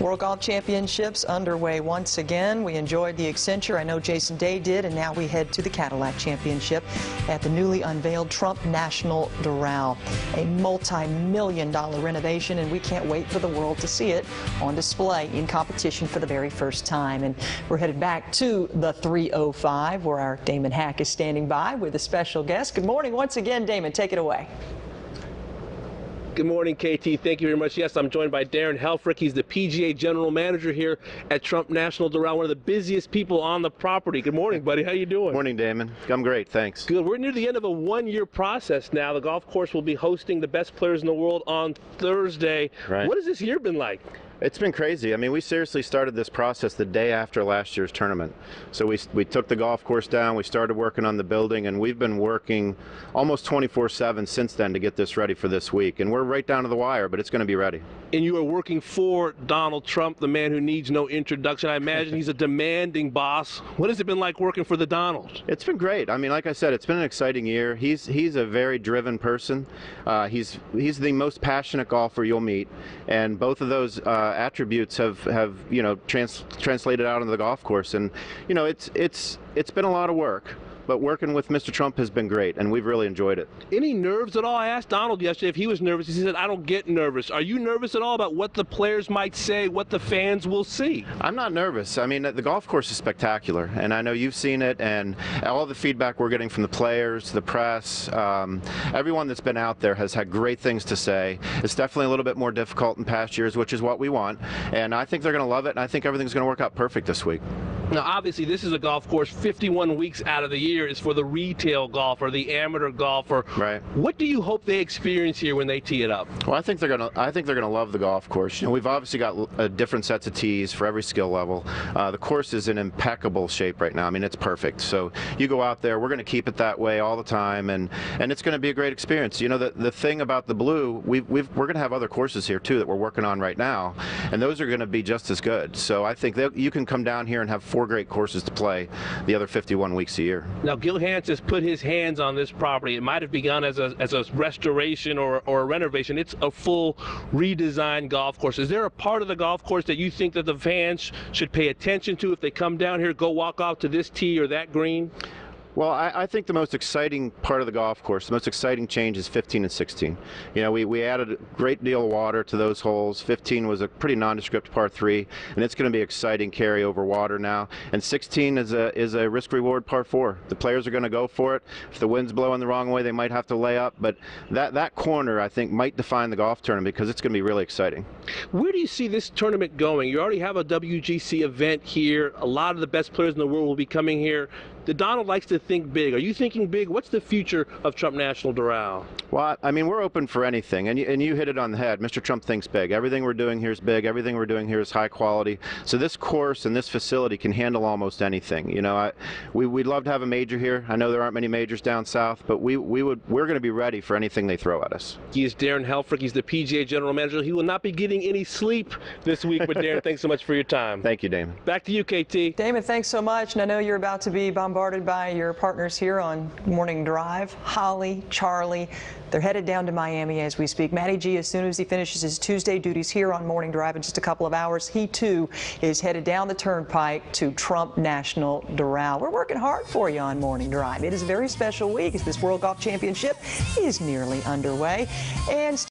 World Golf Championships underway once again. We enjoyed the Accenture. I know Jason Day did, and now we head to the Cadillac Championship at the newly unveiled Trump National Doral, a multi-million dollar renovation, and we can't wait for the world to see it on display in competition for the very first time. And we're headed back to the 305, where our Damon Hack is standing by with a special guest. Good morning once again, Damon. Take it away. Good morning, KT. Thank you very much. Yes, I'm joined by Darrin Helfrick. He's the PGA General Manager here at Trump National Doral, one of the busiest people on the property. Good morning, buddy. How you doing? Morning, Damon. I'm great, thanks. Good. We're near the end of a one-year process now. The golf course will be hosting the best players in the world on Thursday. Right. What has this year been like? It's been crazy. I mean, we seriously started this process the day after last year's tournament. So we, we took the golf course down, we started working on the building, and we've been working almost 24-7 since then to get this ready for this week. And we're right down to the wire, but it's going to be ready. And you are working for Donald Trump, the man who needs no introduction. I imagine he's a demanding boss. What has it been like working for the Donald? It's been great. I mean, like I said, it's been an exciting year. He's he's a very driven person. Uh, he's he's the most passionate golfer you'll meet, and both of those uh, Uh, attributes have have you know trans translated out on the golf course. And you know, it's it's it's been a lot of work but working with Mr. Trump has been great, and we've really enjoyed it. Any nerves at all? I asked Donald yesterday if he was nervous. He said, I don't get nervous. Are you nervous at all about what the players might say, what the fans will see? I'm not nervous. I mean, the golf course is spectacular, and I know you've seen it, and all the feedback we're getting from the players, the press, um, everyone that's been out there has had great things to say. It's definitely a little bit more difficult in past years, which is what we want, and I think they're going to love it, and I think everything's going to work out perfect this week. Now, obviously, this is a golf course 51 weeks out of the year is for the retail golfer, the amateur golfer. Right. What do you hope they experience here when they tee it up? Well, I think they're gonna. I think they're gonna love the golf course. You know, we've obviously got uh, different sets of tees for every skill level. Uh, the course is in impeccable shape right now. I mean, it's perfect. So you go out there. We're gonna keep it that way all the time, and and it's gonna be a great experience. You know, the the thing about the blue, we've, we've we're gonna have other courses here too that we're working on right now, and those are gonna be just as good. So I think you can come down here and have four great courses to play the other 51 weeks a year. Now, Gil Hanse has put his hands on this property. It might have begun as a, as a restoration or, or a renovation. It's a full redesigned golf course. Is there a part of the golf course that you think that the fans should pay attention to if they come down here, go walk off to this tee or that green? Well, I, I, think the most exciting part of the golf course, the most exciting change is 15 and 16. You know, we, we added a great deal of water to those holes. 15 was a pretty nondescript par three, and it's going to be exciting carry over water now. And 16 is a is a risk reward par four. The players are going to go for it. If the wind's blowing the wrong way, they might have to lay up. But that that corner, I think, might define the golf tournament because it's going to be really exciting. Where do you see this tournament going? You already have a WGC event here. A lot of the best players in the world will be coming here. The Donald likes to think big. Are you thinking big? What's the future of Trump National Doral? Well, I mean, we're open for anything, and you, and you hit it on the head. Mr. Trump thinks big. Everything we're doing here is big. Everything we're doing here is high quality. So this course and this facility can handle almost anything. You know, I, we, we'd love to have a major here. I know there aren't many majors down south, but we, we would, we're going to be ready for anything they throw at us. He is Darrin Helfrick. He's the PGA General Manager. He will not be getting any sleep this week, but Darrin, thanks so much for your time. Thank you, Damon. Back to you, KT. Damon, thanks so much. And I know you're about to be bombarded by your partners here on Morning Drive, Holly, Charlie. They're headed down to Miami as we speak. Matty G, as soon as he finishes his Tuesday duties here on Morning Drive in just a couple of hours, he too is headed down the turnpike to Trump National Doral. We're working hard for you on Morning Drive. It is a very special week as this World Golf Championship is nearly underway. And